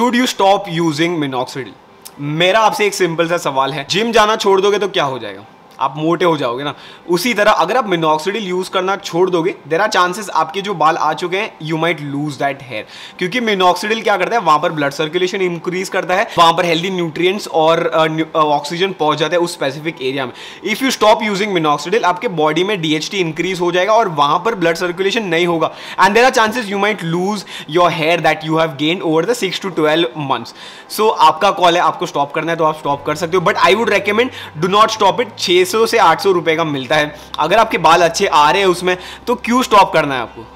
Should you stop using minoxidil मेरा आपसे एक सिंपल सा सवाल है। जिम जाना छोड़ दोगे तो क्या हो जाएगा? आप मोटे हो जाओगे ना। उसी तरह अगर आप मिनोक्सीडिल यूज़ करना छोड़ दोगे देर आर चांसेस आपके जो बाल आ चुके हैं you might lose that hair क्योंकि मिनोक्सीडिल क्या करता है, वहाँ पर ब्लड सर्कुलेशन इंक्रीज करता है, वहाँ पर हेल्दी न्यूट्रिएंट्स और ऑक्सीजन पहुँच जाता है उस स्पेसिफिक एरिया में। If you stop using minoxidil आपके बॉडी में डीएचटी इंक्रीज हो जाएगा और वहाँ पर ब्लड सर्कुलेशन नहीं होगा। And there are chances you might lose your hair that you have gain over the six to twelve months so आपका कॉल है, आपको स्टॉप करना है तो आप स्टॉप कर सकते हो। But I would recommend do not stop it छे 600 से 800 रुपए का मिलता है। अगर आपके बाल अच्छे आ रहे हैं उसमें तो क्यों स्टॉप करना है आपको?